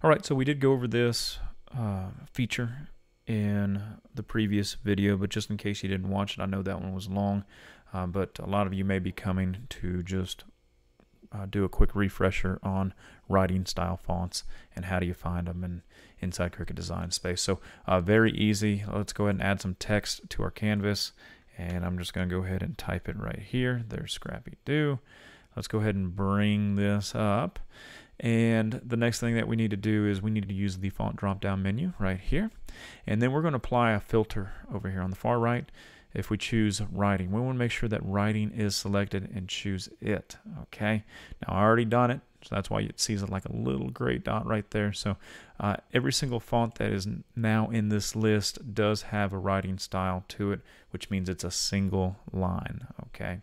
All right, so we did go over this uh, feature in the previous video, but just in case you didn't watch it, I know that one was long, uh, but a lot of you may be coming to just uh, do a quick refresher on writing style fonts and how do you find them in, inside Cricut Design Space. So uh, very easy. Let's go ahead and add some text to our canvas. And I'm just going to go ahead and type it right here. There's Scrappy Dew. Let's go ahead and bring this up. And the next thing that we need to do is we need to use the font drop down menu right here. And then we're going to apply a filter over here on the far right if we choose writing. We want to make sure that writing is selected and choose it. Okay. Now I already done it. So that's why it sees it like a little gray dot right there. So uh, every single font that is now in this list does have a writing style to it, which means it's a single line. Okay.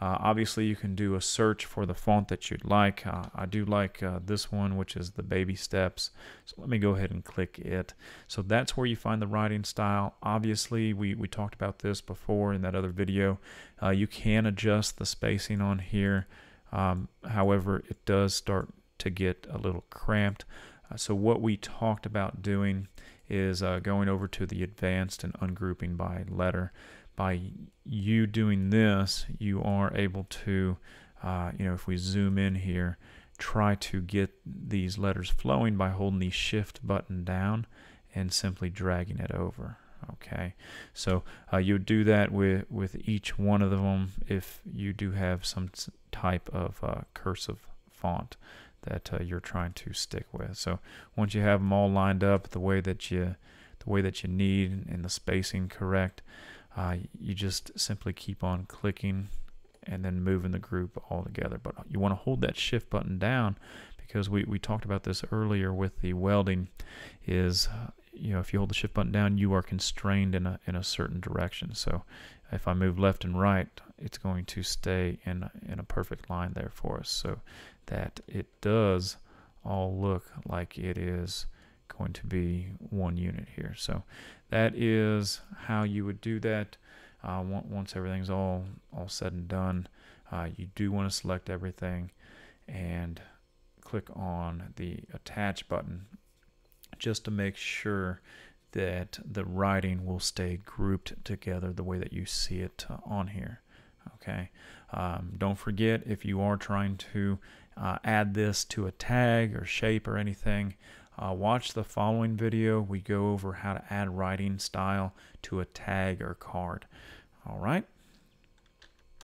Uh, obviously, you can do a search for the font that you'd like. Uh, I do like uh, this one, which is the Baby Steps. So let me go ahead and click it. So that's where you find the writing style. Obviously, we, we talked about this before in that other video. Uh, you can adjust the spacing on here. Um, however, it does start to get a little cramped. Uh, so what we talked about doing is uh, going over to the advanced and ungrouping by letter by you doing this, you are able to, uh, you know, if we zoom in here, try to get these letters flowing by holding the shift button down and simply dragging it over. Okay, so uh, you do that with, with each one of them if you do have some type of uh, cursive font that uh, you're trying to stick with. So once you have them all lined up the way that you the way that you need and the spacing correct, uh, you just simply keep on clicking and then moving the group all together. But you want to hold that shift button down because we, we talked about this earlier with the welding is, uh, you know, if you hold the shift button down, you are constrained in a, in a certain direction. So if I move left and right, it's going to stay in, in a perfect line there for us so that it does all look like it is going to be one unit here. So that is how you would do that uh, once everything's all all said and done. Uh, you do want to select everything and click on the attach button just to make sure that the writing will stay grouped together the way that you see it on here. Okay. Um, don't forget if you are trying to uh, add this to a tag or shape or anything, uh, watch the following video. We go over how to add writing style to a tag or card. All right.